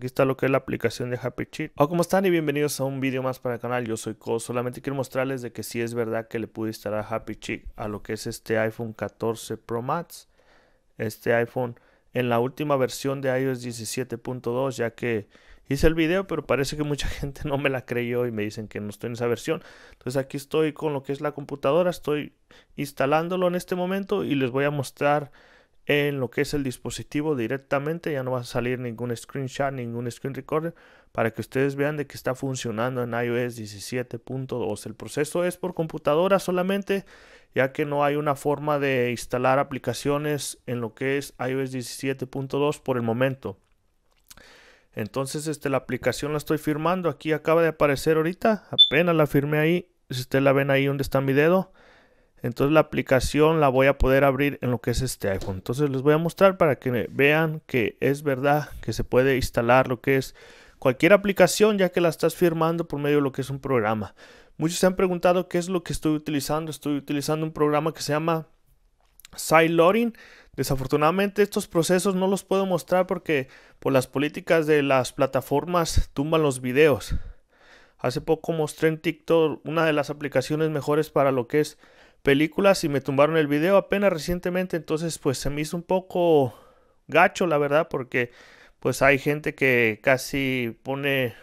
Aquí está lo que es la aplicación de Happy Cheat. Hola, ¿cómo están? Y bienvenidos a un video más para el canal. Yo soy Co. Solamente quiero mostrarles de que sí es verdad que le pude instalar Happy Cheat a lo que es este iPhone 14 Pro Max. Este iPhone en la última versión de iOS 17.2 ya que hice el video pero parece que mucha gente no me la creyó y me dicen que no estoy en esa versión. Entonces aquí estoy con lo que es la computadora. Estoy instalándolo en este momento y les voy a mostrar en lo que es el dispositivo directamente, ya no va a salir ningún screenshot, ningún screen recorder para que ustedes vean de que está funcionando en iOS 17.2. El proceso es por computadora solamente, ya que no hay una forma de instalar aplicaciones en lo que es iOS 17.2 por el momento. Entonces, este, la aplicación la estoy firmando. Aquí acaba de aparecer ahorita. Apenas la firmé ahí. Si ustedes la ven ahí donde está mi dedo. Entonces la aplicación la voy a poder abrir en lo que es este iPhone. Entonces les voy a mostrar para que vean que es verdad que se puede instalar lo que es cualquier aplicación ya que la estás firmando por medio de lo que es un programa. Muchos se han preguntado qué es lo que estoy utilizando. Estoy utilizando un programa que se llama Sideloading. Desafortunadamente estos procesos no los puedo mostrar porque por las políticas de las plataformas tumban los videos. Hace poco mostré en TikTok una de las aplicaciones mejores para lo que es películas y me tumbaron el video apenas recientemente, entonces pues se me hizo un poco gacho la verdad porque pues hay gente que casi pone,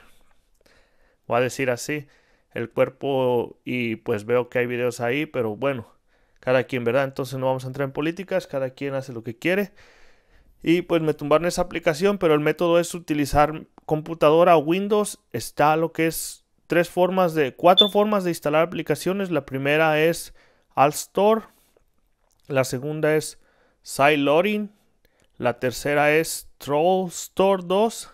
voy a decir así, el cuerpo y pues veo que hay videos ahí, pero bueno, cada quien, ¿verdad? Entonces no vamos a entrar en políticas, cada quien hace lo que quiere. Y pues me tumbaron esa aplicación, pero el método es utilizar computadora Windows. Está lo que es tres formas de, cuatro formas de instalar aplicaciones. La primera es All Store. La segunda es Sideloading. La tercera es Troll Store 2.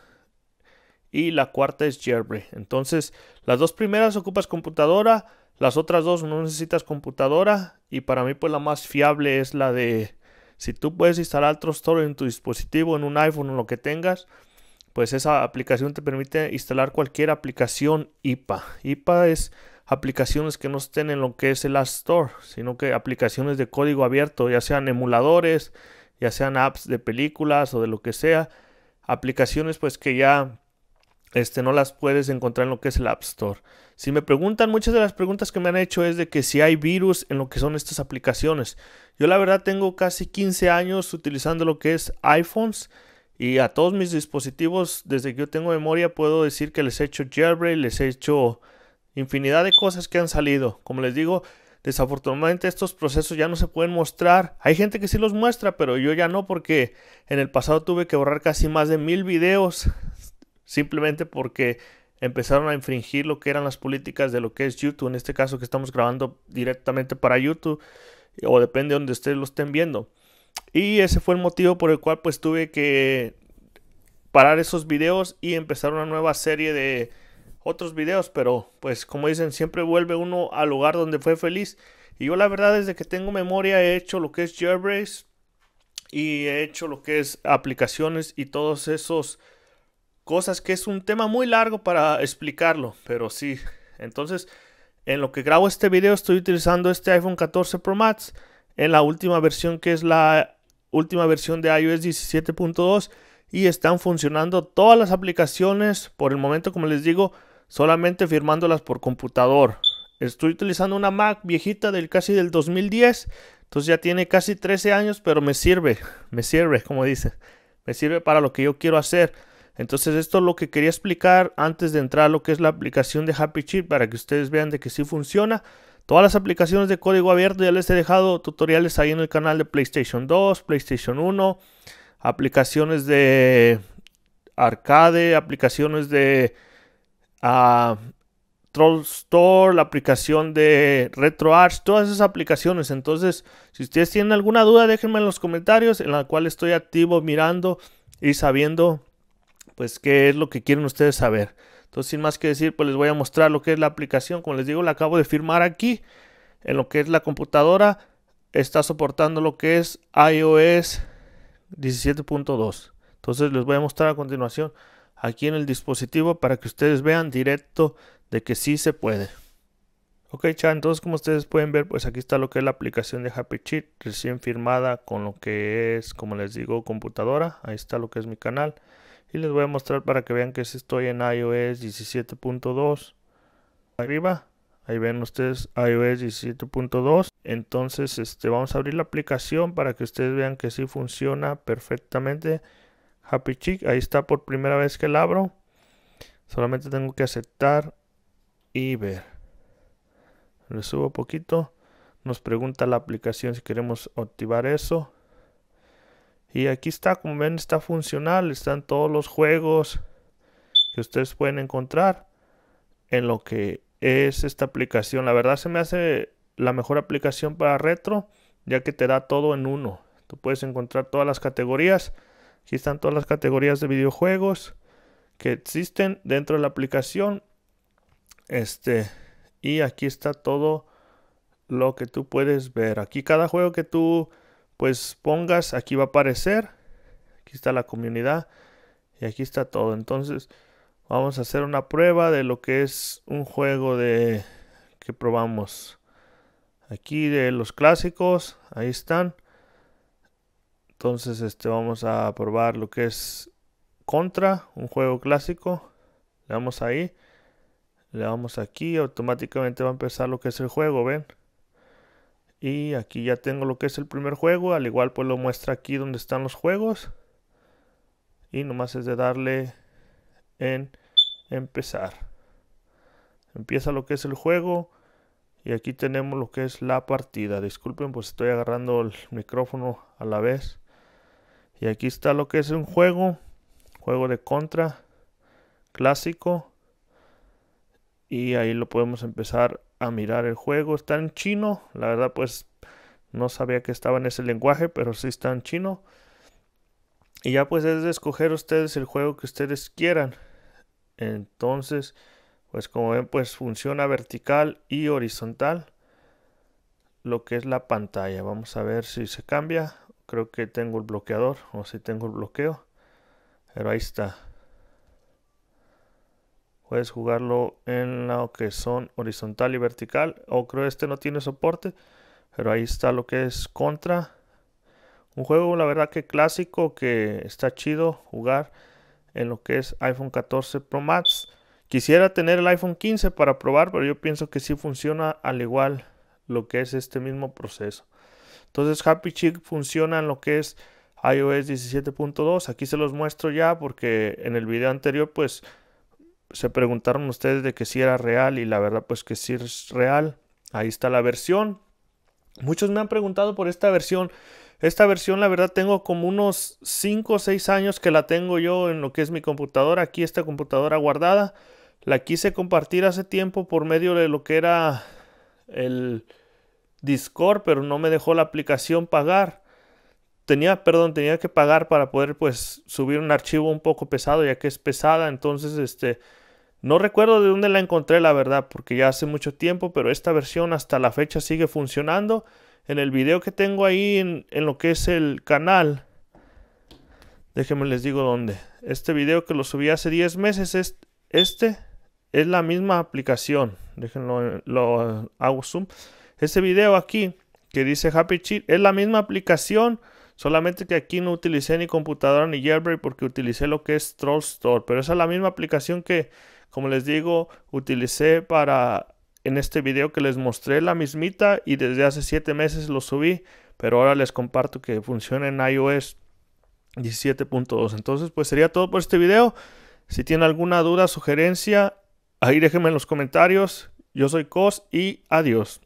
Y la cuarta es Jailbreak. Entonces, las dos primeras ocupas computadora. Las otras dos no necesitas computadora. Y para mí, pues la más fiable es la de. Si tú puedes instalar Troll Store en tu dispositivo, en un iPhone o lo que tengas, pues esa aplicación te permite instalar cualquier aplicación IPA. IPA es aplicaciones que no estén en lo que es el App Store, sino que aplicaciones de código abierto, ya sean emuladores, ya sean apps de películas o de lo que sea, aplicaciones pues que ya este, no las puedes encontrar en lo que es el App Store. Si me preguntan, muchas de las preguntas que me han hecho es de que si hay virus en lo que son estas aplicaciones. Yo la verdad tengo casi 15 años utilizando lo que es iPhones y a todos mis dispositivos, desde que yo tengo memoria, puedo decir que les he hecho jailbreak, les he hecho infinidad de cosas que han salido. Como les digo, desafortunadamente estos procesos ya no se pueden mostrar. Hay gente que sí los muestra, pero yo ya no porque en el pasado tuve que borrar casi más de mil videos simplemente porque empezaron a infringir lo que eran las políticas de lo que es YouTube. En este caso que estamos grabando directamente para YouTube o depende de donde ustedes lo estén viendo. Y ese fue el motivo por el cual pues tuve que parar esos videos y empezar una nueva serie de otros videos, pero pues como dicen, siempre vuelve uno al lugar donde fue feliz. Y yo la verdad desde que tengo memoria he hecho lo que es jailbreak y he hecho lo que es aplicaciones y todos esos cosas que es un tema muy largo para explicarlo, pero sí. Entonces, en lo que grabo este video estoy utilizando este iPhone 14 Pro Max en la última versión que es la última versión de iOS 17.2 y están funcionando todas las aplicaciones por el momento como les digo solamente firmándolas por computador. Estoy utilizando una Mac viejita del casi del 2010, entonces ya tiene casi 13 años, pero me sirve, me sirve, como dice, me sirve para lo que yo quiero hacer. Entonces esto es lo que quería explicar antes de entrar a lo que es la aplicación de Happy Chip para que ustedes vean de que sí funciona. Todas las aplicaciones de código abierto ya les he dejado tutoriales ahí en el canal de PlayStation 2, PlayStation 1, aplicaciones de arcade, aplicaciones de Troll Store, la aplicación de RetroArch, todas esas aplicaciones. Entonces, si ustedes tienen alguna duda, déjenme en los comentarios, en la cual estoy activo mirando y sabiendo, pues, qué es lo que quieren ustedes saber. Entonces, sin más que decir, pues les voy a mostrar lo que es la aplicación. Como les digo, la acabo de firmar aquí, en lo que es la computadora. Está soportando lo que es iOS 17.2. Entonces, les voy a mostrar a continuación aquí en el dispositivo para que ustedes vean directo de que sí se puede. Ok, chat, entonces como ustedes pueden ver, pues aquí está lo que es la aplicación de Happy Cheat, recién firmada con lo que es, como les digo, computadora. Ahí está lo que es mi canal. Y les voy a mostrar para que vean que estoy en iOS 17.2. Arriba, ahí ven ustedes iOS 17.2. Entonces, este, vamos a abrir la aplicación para que ustedes vean que sí funciona perfectamente. Happy Chick, ahí está por primera vez que la abro. Solamente tengo que aceptar y ver. Le subo poquito. Nos pregunta la aplicación si queremos activar eso. Y aquí está, como ven, está funcional. Están todos los juegos que ustedes pueden encontrar en lo que es esta aplicación. La verdad se me hace la mejor aplicación para retro, ya que te da todo en uno. Tú puedes encontrar todas las categorías. Aquí están todas las categorías de videojuegos que existen dentro de la aplicación. Este, y aquí está todo lo que tú puedes ver. Aquí cada juego que tú pues pongas, aquí va a aparecer. Aquí está la comunidad y aquí está todo. Entonces vamos a hacer una prueba de lo que es un juego de que probamos. Aquí de los clásicos, ahí están. Entonces este vamos a probar lo que es Contra, un juego clásico. Le damos ahí. Le damos aquí, automáticamente va a empezar lo que es el juego, ¿ven? Y aquí ya tengo lo que es el primer juego. Al igual pues lo muestra aquí donde están los juegos. Y nomás es de darle en empezar. Empieza lo que es el juego. Y aquí tenemos lo que es la partida. Disculpen, pues estoy agarrando el micrófono a la vez. Y aquí está lo que es un juego. Juego de contra. Clásico. Y ahí lo podemos empezar a mirar el juego. Está en chino. La verdad, pues no sabía que estaba en ese lenguaje, pero sí está en chino. Y ya pues es de escoger ustedes el juego que ustedes quieran. Entonces, pues como ven, pues funciona vertical y horizontal. Lo que es la pantalla. Vamos a ver si se cambia. Creo que tengo el bloqueador o si tengo el bloqueo. Pero ahí está. Puedes jugarlo en lo que son horizontal y vertical. O creo este no tiene soporte. Pero ahí está lo que es contra. Un juego, la verdad que clásico, que está chido jugar en lo que es iPhone 14 Pro Max. Quisiera tener el iPhone 15 para probar, pero yo pienso que sí funciona al igual lo que es este mismo proceso. Entonces Happy Chick funciona en lo que es iOS 17.2. Aquí se los muestro ya porque en el video anterior pues se preguntaron ustedes de que si era real y la verdad pues que sí es real. Ahí está la versión. Muchos me han preguntado por esta versión. Esta versión la verdad tengo como unos 5 o 6 años que la tengo yo en lo que es mi computadora. Aquí esta computadora guardada. La quise compartir hace tiempo por medio de lo que era el Discord, pero no me dejó la aplicación pagar. Tenía, perdón, tenía que pagar para poder pues subir un archivo un poco pesado ya que es pesada. Entonces, este, no recuerdo de dónde la encontré, la verdad, porque ya hace mucho tiempo, pero esta versión hasta la fecha sigue funcionando. En el video que tengo ahí en, lo que es el canal, déjenme les digo dónde. Este video que lo subí hace 10 meses, es, este es la misma aplicación. Déjenlo, lo hago zoom. Este video aquí que dice Happy Cheat es la misma aplicación. Solamente que aquí no utilicé ni computadora ni jailbreak porque utilicé lo que es Troll Store. Pero esa es la misma aplicación que como les digo, utilicé para en este video que les mostré la mismita y desde hace 7 meses lo subí, pero ahora les comparto que funciona en iOS 17.2. Entonces, pues sería todo por este video. Si tienen alguna duda, sugerencia, ahí déjenme en los comentarios. Yo soy Cos y adiós.